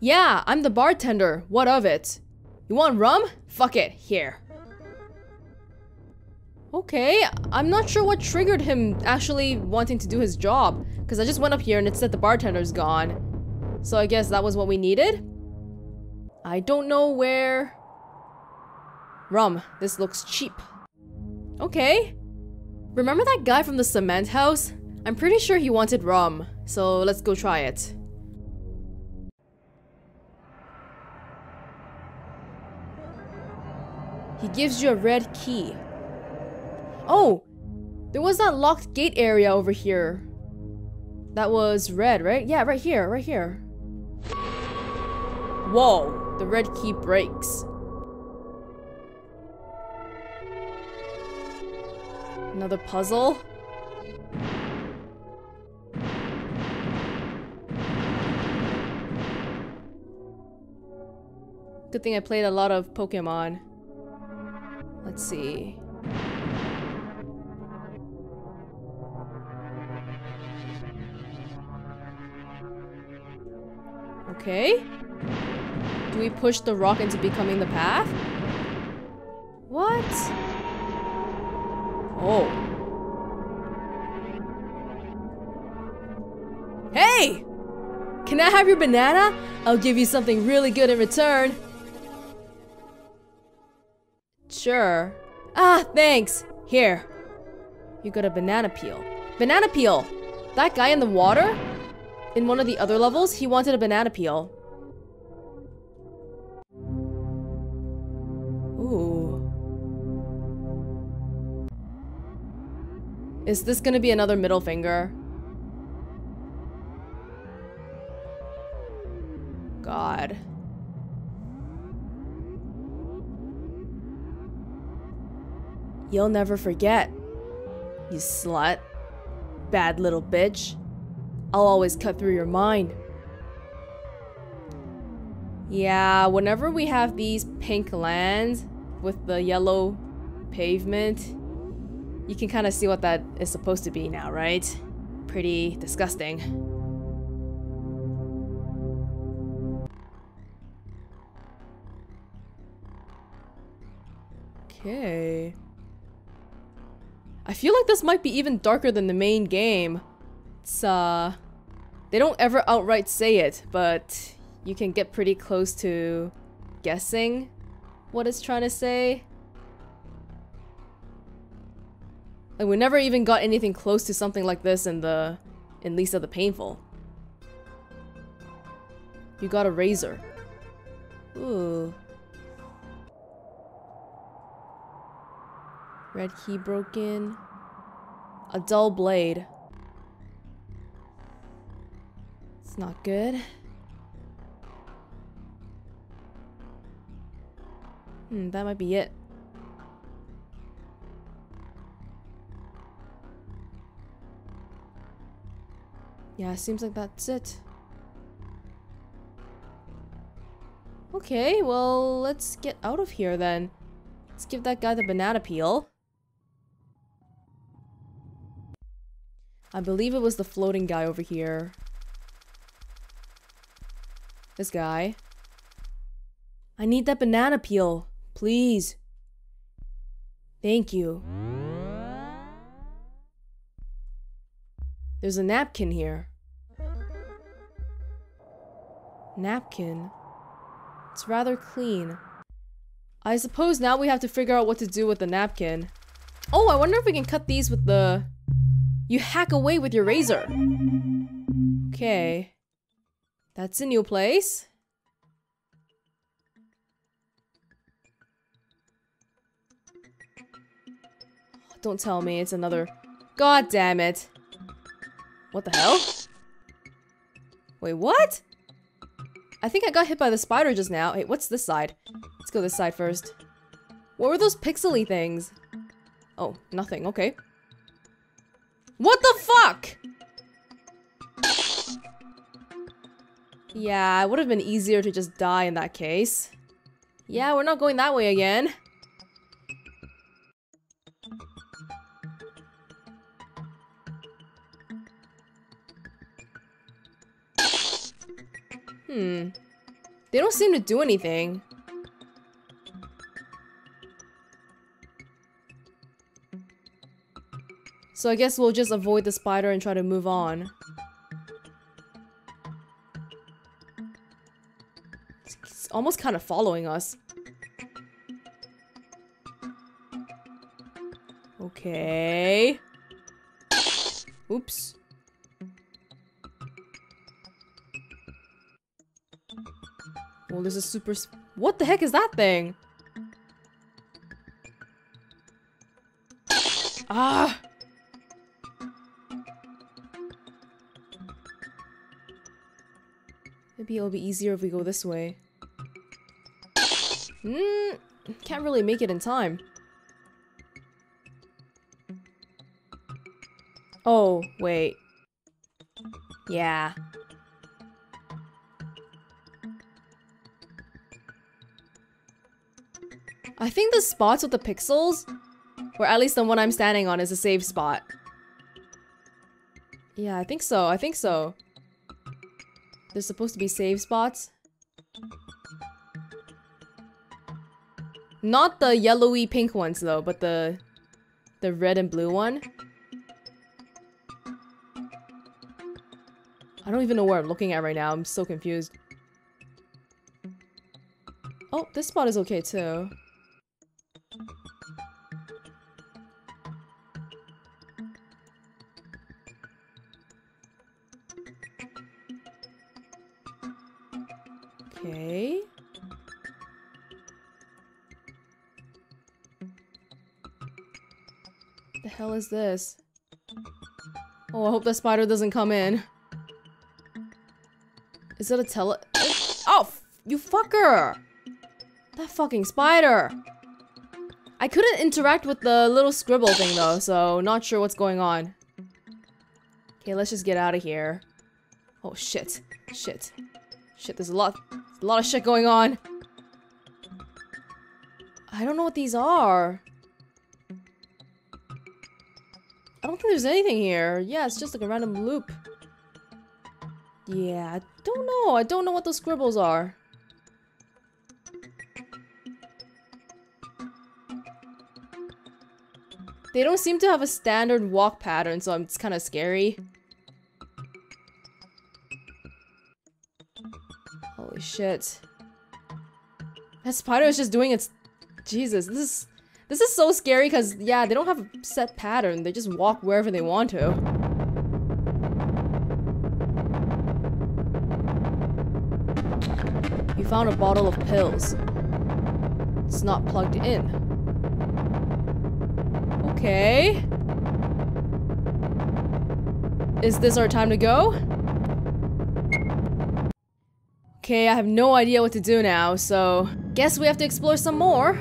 Yeah, I'm the bartender. What of it? You want rum? Fuck it. Here. Okay, I'm not sure what triggered him actually wanting to do his job. Because I just went up here and it said the bartender's gone. So I guess that was what we needed? I don't know where... Rum. This looks cheap. Okay. Remember that guy from the cement house? I'm pretty sure he wanted rum. So let's go try it. He gives you a red key. Oh! There was that locked gate area over here. That was red, right? Yeah, right here, right here. Whoa! The red key breaks. Another puzzle? Good thing I played a lot of Pokemon. Let's see. Okay. Do we push the rock into becoming the path? What? Oh. Hey! Can I have your banana? I'll give you something really good in return. Sure. Ah, thanks. Here. You got a banana peel. Banana peel! That guy in the water? In one of the other levels, he wanted a banana peel. Ooh. Is this gonna be another middle finger? God. You'll never forget. You slut. Bad little bitch. I'll always cut through your mind. Yeah, whenever we have these pink lands with the yellow pavement, you can kind of see what that is supposed to be now, right? Pretty disgusting. Okay. I feel like this might be even darker than the main game. It's, uh... They don't ever outright say it, but you can get pretty close to guessing what it's trying to say. Like, we never even got anything close to something like this in the... in Lisa the Painful. You got a razor. Ooh. Red key broken. A dull blade. It's not good. Hmm, that might be it. Yeah, seems like that's it. Okay, well, let's get out of here then. Let's give that guy the banana peel. I believe it was the floating guy over here. This guy. I need that banana peel. Please. Thank you. There's a napkin here. Napkin. It's rather clean. I suppose now we have to figure out what to do with the napkin. Oh, I wonder if we can cut these with the... You hack away with your razor. Okay. That's a new place. Don't tell me it's another... God damn it. What the hell? Wait, what? I think I got hit by the spider just now. Hey, what's this side? Let's go this side first. What were those pixely things? Oh, nothing. Okay. What the fuck? Yeah, it would have been easier to just die in that case. Yeah, we're not going that way again. Hmm. They don't seem to do anything. So I guess we'll just avoid the spider and try to move on. It's almost kind of following us. Okay. Oops. Well, there's a super... What the heck is that thing? Ah! Maybe it'll be easier if we go this way. Hmm, can't really make it in time. Oh, wait. Yeah. I think the spots with the pixels, or at least the one I'm standing on, is a safe spot. Yeah, I think so. I think so. There's supposed to be save spots. Not the yellowy pink ones though, but the the red and blue one. I don't even know where I'm looking at right now. I'm so confused. Oh, this spot is okay too. The hell is this? Oh, I hope the spider doesn't come in. Is that a tele- oh, oh, you fucker! That fucking spider! I couldn't interact with the little scribble thing though, so not sure what's going on. Okay, let's just get out of here. Oh shit. Shit. Shit, there's a lot- a lot of shit going on. I don't know what these are. Think there's anything here. Yeah, it's just like a random loop. Yeah, I don't know. I don't know what those scribbles are. They don't seem to have a standard walk pattern, so it's kind of scary. Holy shit. That spider is just doing its... Jesus, this is... This is so scary because, yeah, they don't have a set pattern. They just walk wherever they want to. You found a bottle of pills. It's not plugged in. Okay. Is this our time to go? Okay, I have no idea what to do now, so... Guess we have to explore some more.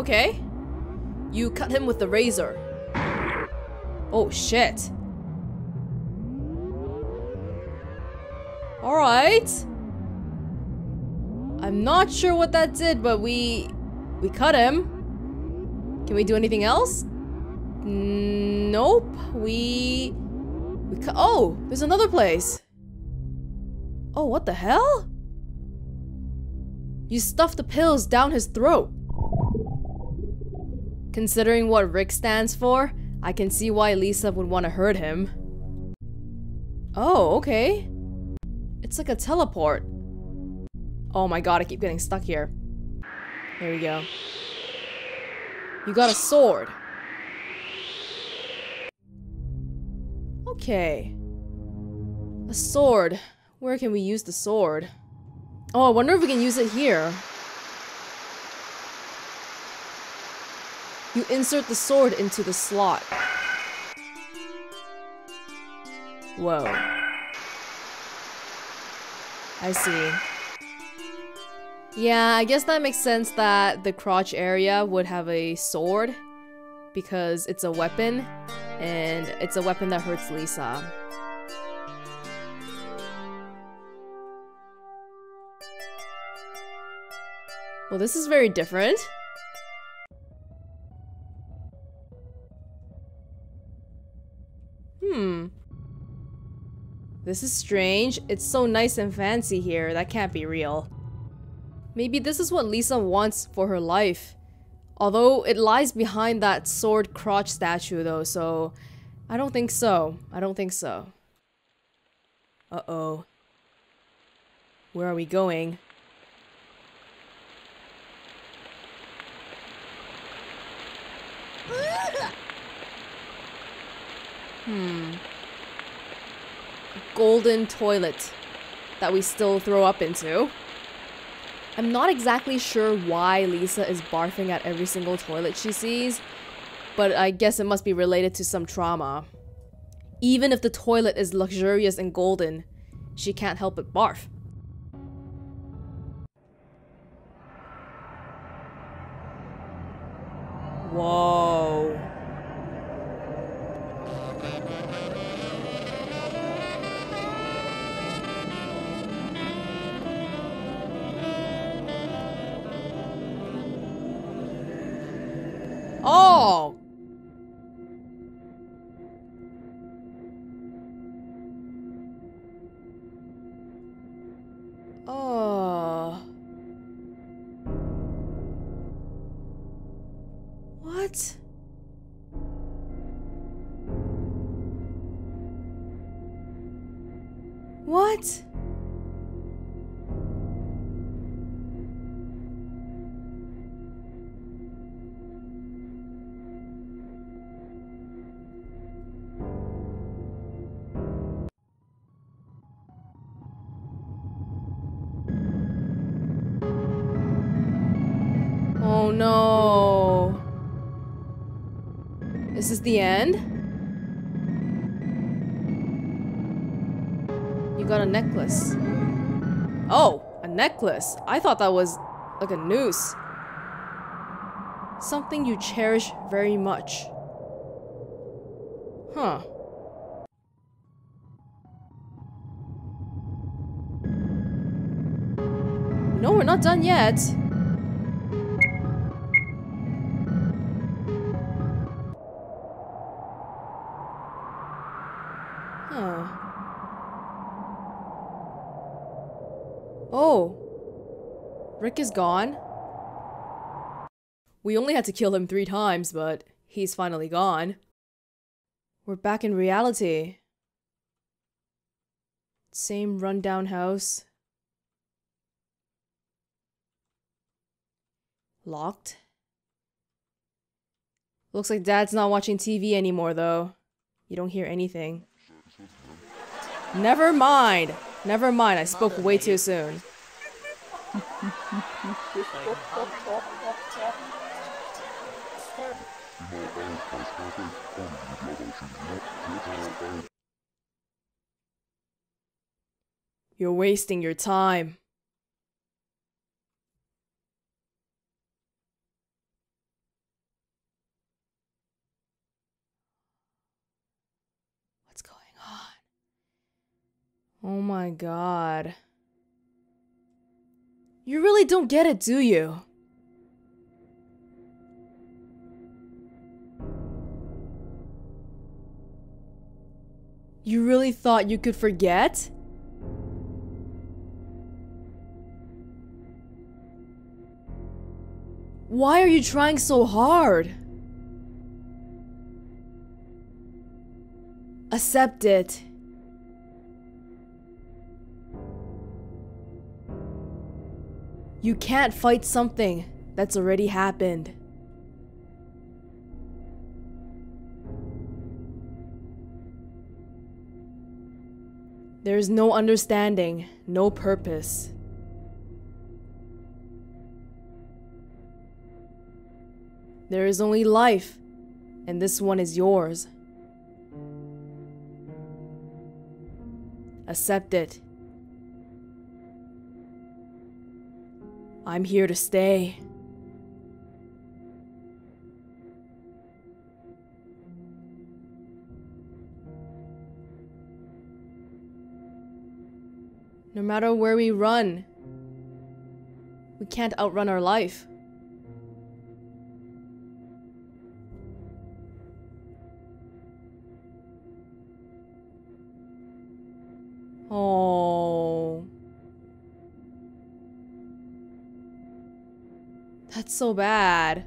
Okay. You cut him with the razor. Oh, shit. Alright. I'm not sure what that did, but we... We cut him. Can we do anything else? Nope. We... We cut- Oh! There's another place. Oh, what the hell? You stuffed the pills down his throat. Considering what Rick stands for, I can see why Lisa would want to hurt him. Oh, okay. It's like a teleport. Oh my god, I keep getting stuck here. There you go. You got a sword. Okay. A sword. Where can we use the sword? Oh, I wonder if we can use it here. You insert the sword into the slot. Whoa. I see. Yeah, I guess that makes sense that the crotch area would have a sword because it's a weapon and it's a weapon that hurts Lisa. Well, this is very different. Hmm. This is strange. It's so nice and fancy here. That can't be real. Maybe this is what Lisa wants for her life. Although it lies behind that sword crotch statue though, so I don't think so. I don't think so. Uh-oh. Where are we going? Hmm. Golden toilet that we still throw up into. I'm not exactly sure why Lisa is barfing at every single toilet she sees, but I guess it must be related to some trauma. Even if the toilet is luxurious and golden, she can't help but barf. Whoa. Is the end? You got a necklace. Oh, a necklace. I thought that was like a noose. Something you cherish very much. Huh. No, we're not done yet. Huh. Oh. Rick is gone. We only had to kill him three times, but he's finally gone. We're back in reality. Same rundown house. Locked. Looks like Dad's not watching TV anymore, though. You don't hear anything. Never mind. Never mind. I spoke way too soon. You're wasting your time. Oh my god. You really don't get it, do you? You really thought you could forget? Why are you trying so hard? Accept it. You can't fight something that's already happened. There is no understanding, no purpose. There is only life, and this one is yours. Accept it. I'm here to stay. No matter where we run, we can't outrun our life. Oh. That's so bad.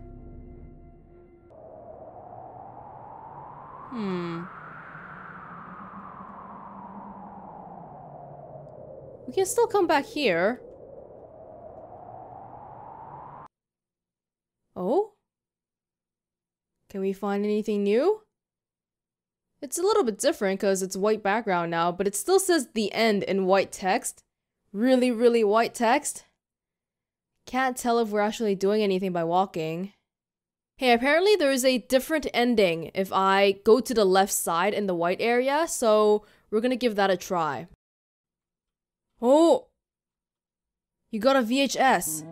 Hmm. We can still come back here. Oh? Can we find anything new? It's a little bit different because it's white background now, but it still says the end in white text. Really, really white text. Can't tell if we're actually doing anything by walking. Hey, apparently there is a different ending if I go to the left side in the white area, so we're gonna give that a try. Oh! You got a VHS.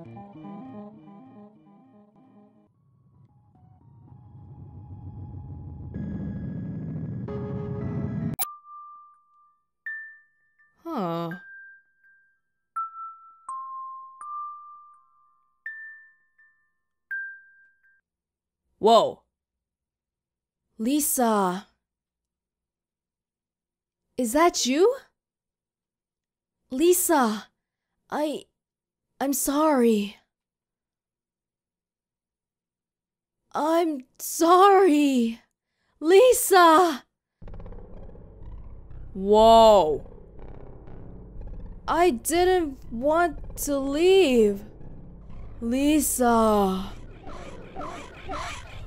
Huh. Whoa. Lisa. Is that you? Lisa. I. I'm sorry. I'm sorry. Lisa! Whoa. I didn't want to leave. Lisa.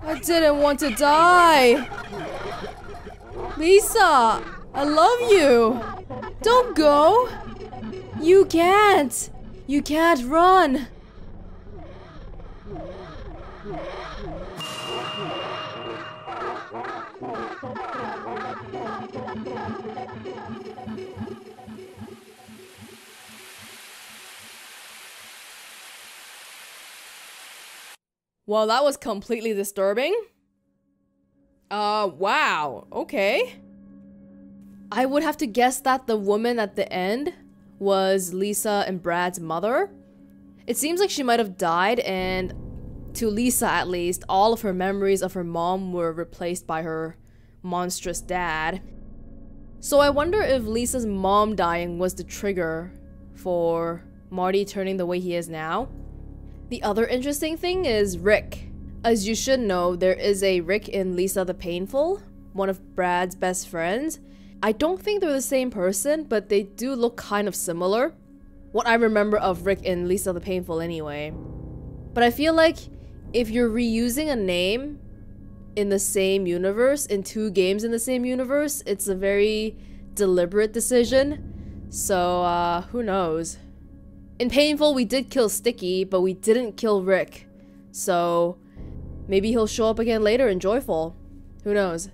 I didn't want to die. Lisa, I love you. Don't go. You can't. You can't run. Well, that was completely disturbing. Uh, wow. Okay. I would have to guess that the woman at the end was Lisa and Brad's mother. It seems like she might have died and to Lisa at least, all of her memories of her mom were replaced by her monstrous dad. So I wonder if Lisa's mom dying was the trigger for Marty turning the way he is now. The other interesting thing is Rick. As you should know, there is a Rick in Lisa the Painful, one of Brad's best friends. I don't think they're the same person, but they do look kind of similar. What I remember of Rick in Lisa the Painful anyway. But I feel like if you're reusing a name in the same universe, in two games in the same universe, it's a very deliberate decision. So, uh, who knows? In Painful, we did kill Sticky, but we didn't kill Rick. So, maybe he'll show up again later in Joyful. Who knows?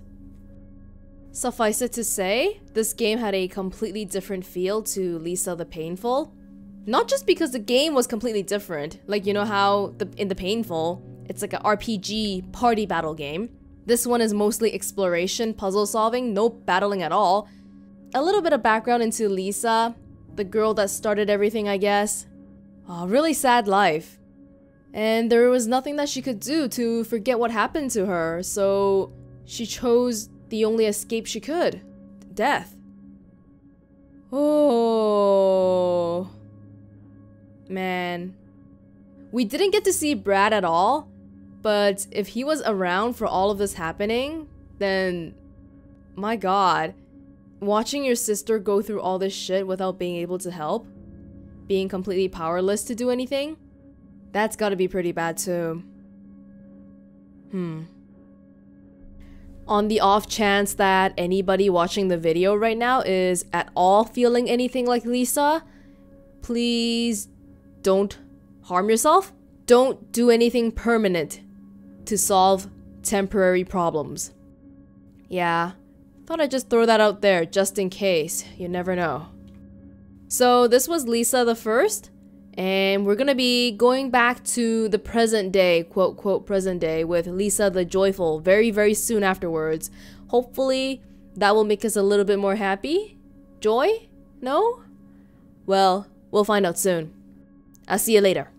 Suffice it to say, this game had a completely different feel to Lisa the Painful. Not just because the game was completely different, like you know how the, in the Painful, it's like an RPG party battle game. This one is mostly exploration, puzzle solving, no battling at all. A little bit of background into Lisa, the girl that started everything, I guess. Oh, really sad life. And there was nothing that she could do to forget what happened to her, so she chose the only escape she could death. Oh. Man. We didn't get to see Brad at all, but if he was around for all of this happening, then my god watching your sister go through all this shit without being able to help, being completely powerless to do anything, that's gotta be pretty bad too. Hmm. On the off chance that anybody watching the video right now is at all feeling anything like Lisa, please don't harm yourself. Don't do anything permanent to solve temporary problems. Yeah, Thought I'd just throw that out there just in case. You never know. So this was Lisa the First, and we're gonna be going back to the present day, quote, quote, present day, with Lisa the Joyful very, very soon afterwards. Hopefully, that will make us a little bit more happy? Joy? No? Well, we'll find out soon. I'll see you later.